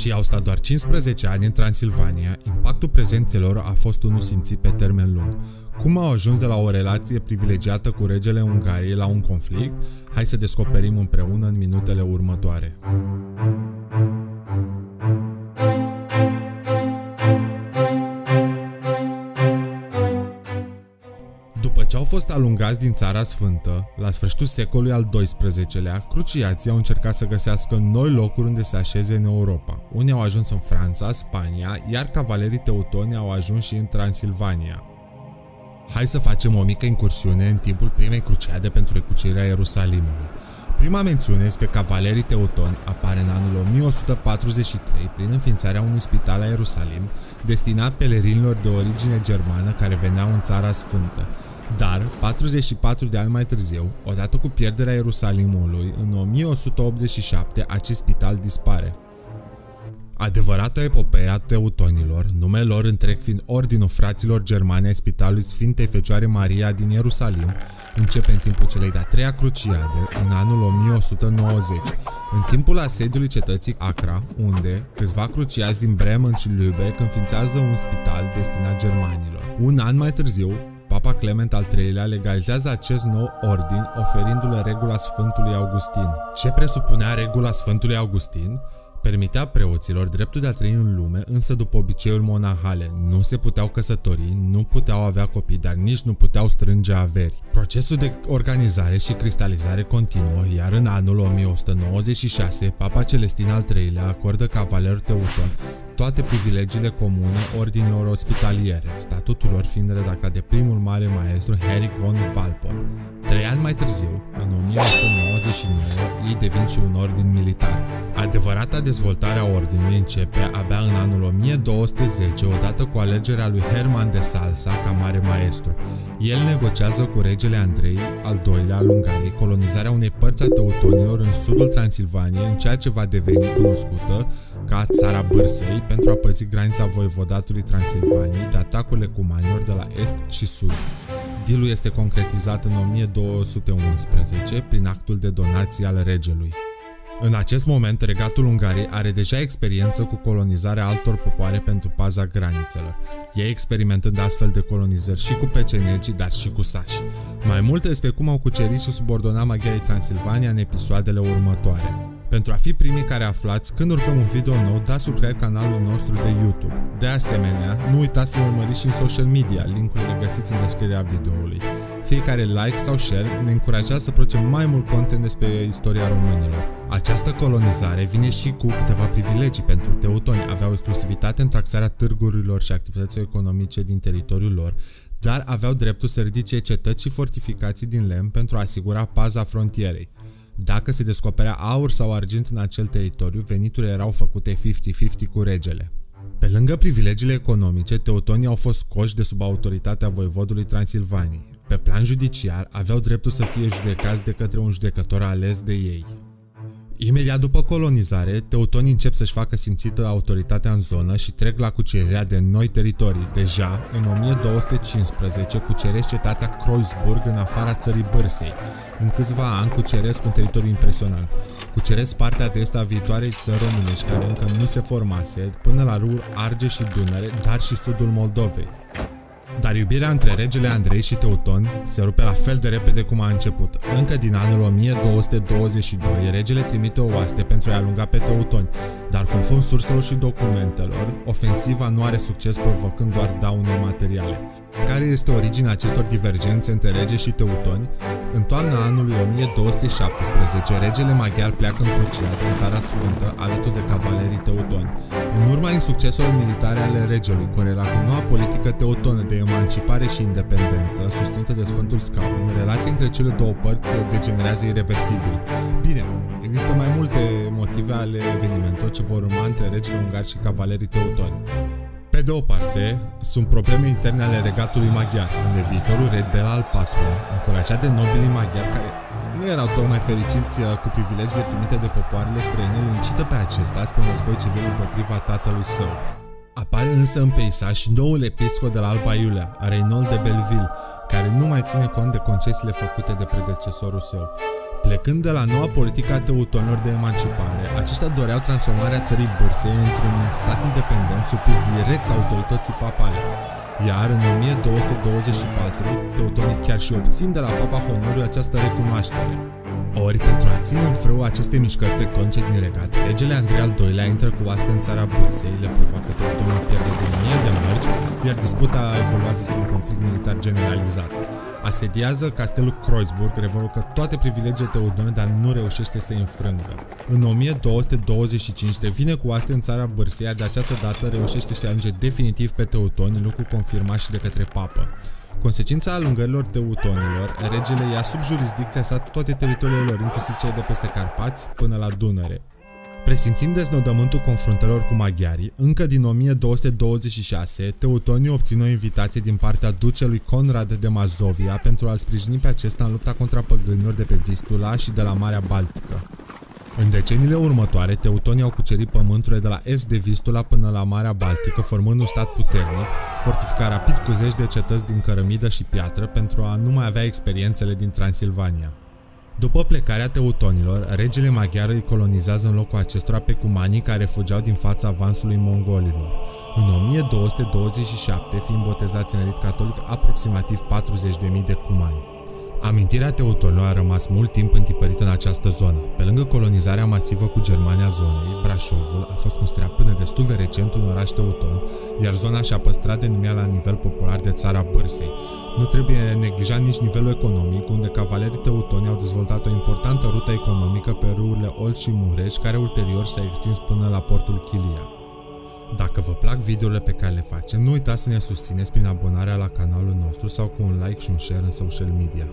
Și au stat doar 15 ani în Transilvania, impactul prezențelor a fost unul simțit pe termen lung. Cum au ajuns de la o relație privilegiată cu regele Ungariei la un conflict? Hai să descoperim împreună în minutele următoare. Fost alungați din Țara Sfântă, la sfârșitul secolului al XII-lea, cruciații au încercat să găsească noi locuri unde să așeze în Europa. Unii au ajuns în Franța, Spania, iar cavalerii teutoni au ajuns și în Transilvania. Hai să facem o mică incursiune în timpul primei cruciade pentru recucerirea Ierusalimului. Prima mențiune despre cavalerii teutoni apare în anul 1143 prin înființarea unui spital la Ierusalim destinat pelerinilor de origine germană care veneau în Țara Sfântă, dar, 44 de ani mai târziu, odată cu pierderea Ierusalimului, în 1187 acest spital dispare. Adevărata epopee a teutonilor, numele lor întreg fiind Ordinul Fraților Germani ai Spitalului Sfintei Fecioare Maria din Ierusalim, începe în timpul celei de-a treia cruciade, în anul 1190, în timpul asediului cetății Acra, unde câțiva cruciați din Bremen și Lübeck înființează un spital destinat germanilor. Un an mai târziu, Papa Clement al III-lea legalizează acest nou ordin oferindu-le regula Sfântului Augustin. Ce presupunea regula Sfântului Augustin? Permitea preoților dreptul de a trăi în lume, însă după obiceiuri monahale. Nu se puteau căsători, nu puteau avea copii, dar nici nu puteau strânge averi. Procesul de organizare și cristalizare continuă, iar în anul 1196, Papa Celestin al III-lea acordă cavalerul Teuton toate privilegiile comune ordinilor ospitaliere, statutul lor fiind redactat de primul mare maestru Henrik von Walpole. Trei ani mai târziu, în 1199, ei devin și un ordin militar. Adevărata dezvoltare a ordinului începe abia în anul 1210, odată cu alegerea lui Herman de Salsa ca mare maestru. El negociază cu regele Andrei al II-lea al Ungariei colonizarea unei părți a teutonilor în sudul Transilvaniei, în ceea ce va deveni cunoscută ca Țara Bârsei pentru a păzi granița voivodatului Transilvaniei de atacurile cumanilor de la est și sud. Dilul este concretizat în 1211 prin actul de donație al regelui. În acest moment, regatul Ungariei are deja experiență cu colonizarea altor popoare pentru paza granițelor, ei experimentând astfel de colonizări și cu pecenegii, dar și cu sași. Mai multe despre cum au cucerit și subordonat maghiarii Transilvania în episoadele următoare. Pentru a fi primii care aflați când urcăm un video nou, dați subscribe canalul nostru de YouTube. De asemenea, nu uitați să ne urmăriți și în social media, linkurile găsiți în descrierea videoului. Fiecare like sau share ne încurajează să producem mai mult content despre istoria românilor. Această colonizare vine și cu câteva privilegii pentru teutoni. Aveau exclusivitate în taxarea târgurilor și activităților economice din teritoriul lor, dar aveau dreptul să ridice cetăți și fortificații din lemn pentru a asigura paza frontierei. Dacă se descoperea aur sau argint în acel teritoriu, veniturile erau făcute 50-50 cu regele. Pe lângă privilegiile economice, teutonii au fost scoși de sub autoritatea voivodului Transilvaniei. Pe plan judiciar, aveau dreptul să fie judecați de către un judecător ales de ei. Imediat după colonizare, teutonii încep să-și facă simțită autoritatea în zonă și trec la cucerirea de noi teritorii. Deja, în 1215, cuceresc cetatea Kreuzburg în afara țării Bârsei. În câțiva ani cuceresc un teritoriu impresionant. Cuceresc partea de est a viitoarei țări românești care încă nu se formase, până la râul Argeș și Dunăre, dar și sudul Moldovei. Dar iubirea între regele Andrei și Teuton se rupe la fel de repede cum a început. Încă din anul 1222, regele trimite o oaste pentru a alunga pe Teutoni, dar conform surselor și documentelor, ofensiva nu are succes provocând doar daune materiale. Care este originea acestor divergențe între rege și teutoni? În toamna anului 1217, regele maghiar pleacă în Cruciat, în Țara Sfântă, alături de cavalerii teutoni. În urma insucceselor militare ale regelui, corela cu noua politică teutonă de emancipare și independență, susținută de Sfântul Scaun, relația între cele două părți degenerează irreversibil. Bine, există mai multe motive ale evenimentelor ce vor urma între regele ungar și cavalerii teutoni. Pe de o parte, sunt probleme interne ale regatului maghiar, unde viitorul reg Bela al IV-lea, încurajat de nobilii maghiari care nu erau tocmai fericiți uh, cu privilegiile primite de popoarele străine, îl incită pe acesta spre un război civil împotriva tatălui său. Apare însă în peisaj și noul episcop de la Alba Iulia, Reynold de Belleville, care nu mai ține cont de concesiile făcute de predecesorul său. Plecând de la noua politică a teutonilor de emancipare, aceștia doreau transformarea țării Bârsei într-un stat independent supus direct autorității papale. Iar în 1224, teutonii chiar și obțin de la Papa Honoriu această recunoaștere. Ori, pentru a ține în frâu aceste mișcări tectonice din regat, regele Andrei al II-lea intră cu astea în țara Bursei, le provoacă teutonii pierde de 1000 de mărci, iar disputa evoluează spre un conflict militar generalizat. Asediază castelul Kreuzburg, revocă toate privilegiile teudone, dar nu reușește să înfrângă. În 1225 revine cu astea în țara Bârsei, iar de această dată reușește să ajunge definitiv pe teutoni, lucru confirmat și de către papă. Consecința alungărilor teutonilor, regele ia sub jurisdicția sa toate teritoriile lor, inclusiv cele de peste Carpați până la Dunăre. Presimțind deznodământul confruntărilor cu maghiarii, încă din 1226, teutonii obțin o invitație din partea ducelui Conrad de Mazovia pentru a-l sprijini pe acesta în lupta contra păgânilor de pe Vistula și de la Marea Baltică. În deceniile următoare, teutonii au cucerit pământurile de la est de Vistula până la Marea Baltică, formând un stat puternic, fortificat rapid cu zeci de cetăți din cărămidă și piatră pentru a nu mai avea experiențele din Transilvania. După plecarea teutonilor, regele maghiar îi colonizează în locul acestora pe cumanii care fugeau din fața avansului mongolilor. În 1227, fiind botezați în rit catolic aproximativ 40.000 de cumani. Amintirea teutonilor a rămas mult timp întipărită în această zonă. Pe lângă colonizarea masivă cu Germania zonei, Brașovul a fost considerat până destul de recent un oraș teuton, iar zona și-a păstrat denumia la nivel popular de țara Bârsei. Nu trebuie neglijat nici nivelul economic, unde cavalerii teutoni au dezvoltat o importantă rută economică pe râurile Olt și Mureș, care ulterior s-a extins până la portul Chilia. Dacă vă plac videourile pe care le facem, nu uitați să ne susțineți prin abonarea la canalul nostru sau cu un like și un share în social media.